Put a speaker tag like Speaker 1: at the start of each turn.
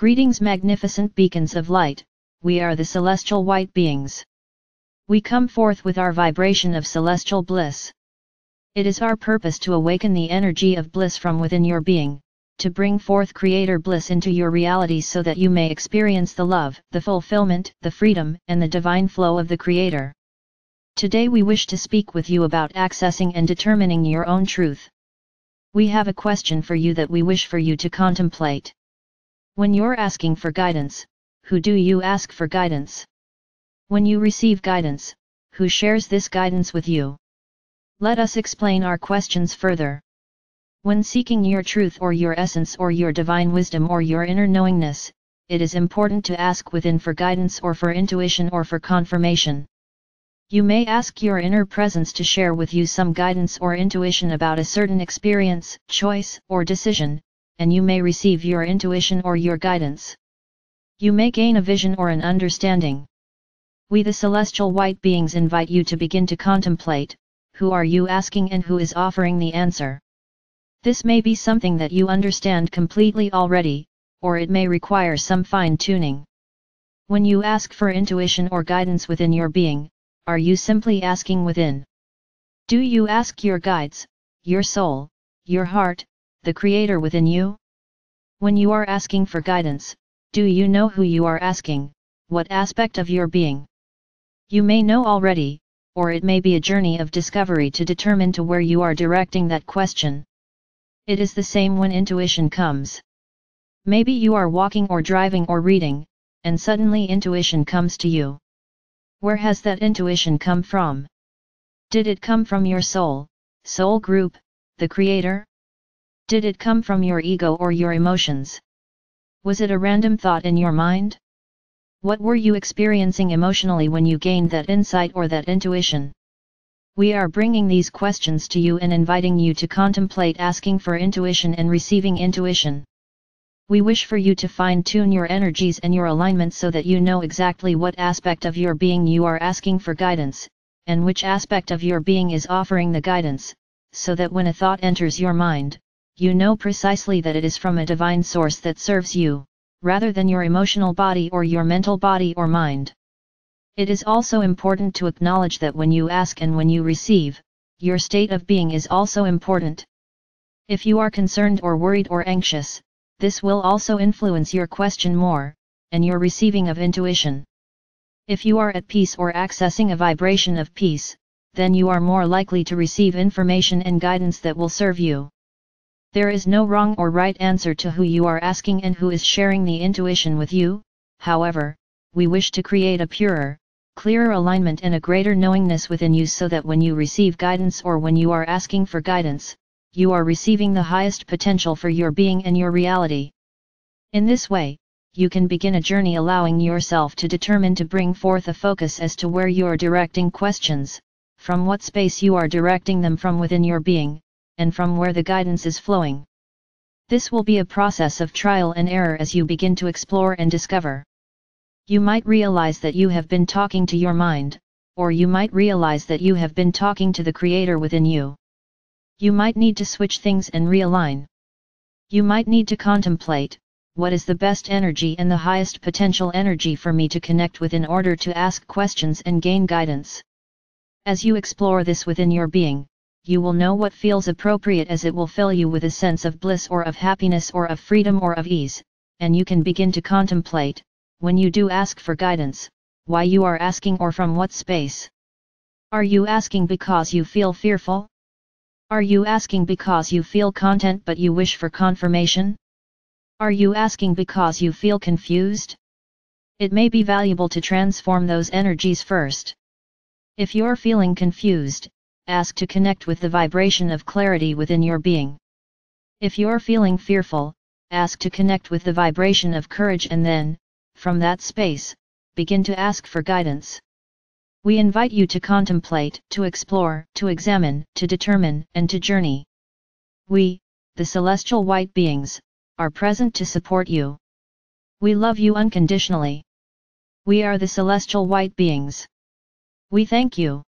Speaker 1: Greetings magnificent beacons of light, we are the celestial white beings. We come forth with our vibration of celestial bliss. It is our purpose to awaken the energy of bliss from within your being, to bring forth creator bliss into your reality so that you may experience the love, the fulfillment, the freedom, and the divine flow of the creator. Today we wish to speak with you about accessing and determining your own truth. We have a question for you that we wish for you to contemplate. When you're asking for guidance, who do you ask for guidance? When you receive guidance, who shares this guidance with you? Let us explain our questions further. When seeking your truth or your essence or your divine wisdom or your inner knowingness, it is important to ask within for guidance or for intuition or for confirmation. You may ask your inner presence to share with you some guidance or intuition about a certain experience, choice, or decision, and you may receive your intuition or your guidance. You may gain a vision or an understanding. We the celestial white beings invite you to begin to contemplate, who are you asking and who is offering the answer. This may be something that you understand completely already, or it may require some fine tuning. When you ask for intuition or guidance within your being, are you simply asking within? Do you ask your guides, your soul, your heart, the Creator within you? When you are asking for guidance, do you know who you are asking, what aspect of your being? You may know already, or it may be a journey of discovery to determine to where you are directing that question. It is the same when intuition comes. Maybe you are walking or driving or reading, and suddenly intuition comes to you. Where has that intuition come from? Did it come from your soul, soul group, the creator? Did it come from your ego or your emotions? Was it a random thought in your mind? What were you experiencing emotionally when you gained that insight or that intuition? We are bringing these questions to you and inviting you to contemplate asking for intuition and receiving intuition. We wish for you to fine tune your energies and your alignment so that you know exactly what aspect of your being you are asking for guidance, and which aspect of your being is offering the guidance, so that when a thought enters your mind, you know precisely that it is from a divine source that serves you, rather than your emotional body or your mental body or mind. It is also important to acknowledge that when you ask and when you receive, your state of being is also important. If you are concerned or worried or anxious, this will also influence your question more, and your receiving of intuition. If you are at peace or accessing a vibration of peace, then you are more likely to receive information and guidance that will serve you. There is no wrong or right answer to who you are asking and who is sharing the intuition with you, however, we wish to create a purer, clearer alignment and a greater knowingness within you so that when you receive guidance or when you are asking for guidance, you are receiving the highest potential for your being and your reality. In this way, you can begin a journey allowing yourself to determine to bring forth a focus as to where you are directing questions, from what space you are directing them from within your being, and from where the guidance is flowing. This will be a process of trial and error as you begin to explore and discover you might realize that you have been talking to your mind, or you might realize that you have been talking to the Creator within you. You might need to switch things and realign. You might need to contemplate, what is the best energy and the highest potential energy for me to connect with in order to ask questions and gain guidance. As you explore this within your being, you will know what feels appropriate as it will fill you with a sense of bliss or of happiness or of freedom or of ease, and you can begin to contemplate, when you do ask for guidance, why you are asking or from what space. Are you asking because you feel fearful? Are you asking because you feel content but you wish for confirmation? Are you asking because you feel confused? It may be valuable to transform those energies first. If you're feeling confused, ask to connect with the vibration of clarity within your being. If you're feeling fearful, ask to connect with the vibration of courage and then, from that space, begin to ask for guidance. We invite you to contemplate, to explore, to examine, to determine, and to journey. We, the celestial white beings, are present to support you. We love you unconditionally. We are the celestial white beings. We thank you.